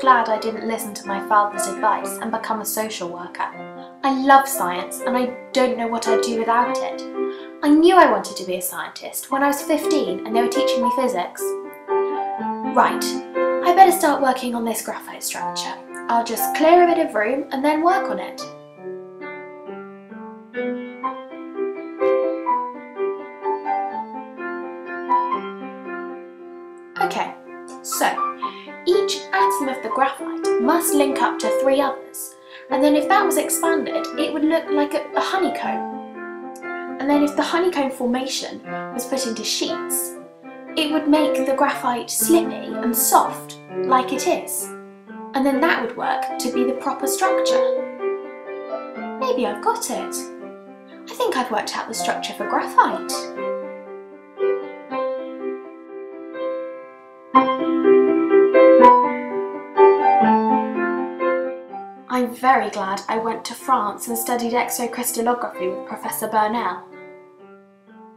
glad I didn't listen to my father's advice and become a social worker. I love science and I don't know what I'd do without it. I knew I wanted to be a scientist when I was 15 and they were teaching me physics. Right, I better start working on this graphite structure. I'll just clear a bit of room and then work on it. Okay, so each atom of the graphite must link up to three others, and then if that was expanded, it would look like a, a honeycomb. And then if the honeycomb formation was put into sheets, it would make the graphite slippy and soft, like it is. And then that would work to be the proper structure. Maybe I've got it. I think I've worked out the structure for graphite. I'm very glad I went to France and studied X-ray crystallography with Professor Burnell.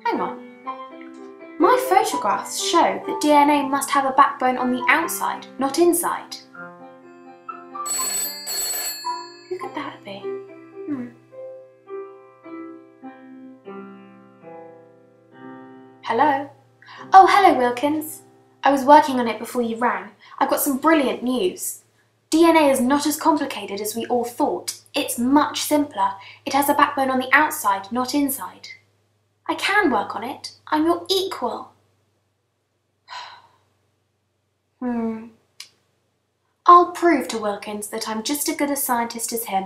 Hang on. My photographs show that DNA must have a backbone on the outside, not inside. Who could that be? Hmm. Hello? Oh, hello, Wilkins. I was working on it before you rang. I've got some brilliant news. DNA is not as complicated as we all thought. It's much simpler. It has a backbone on the outside, not inside. I can work on it. I'm your equal. hmm. I'll prove to Wilkins that I'm just as good a scientist as him.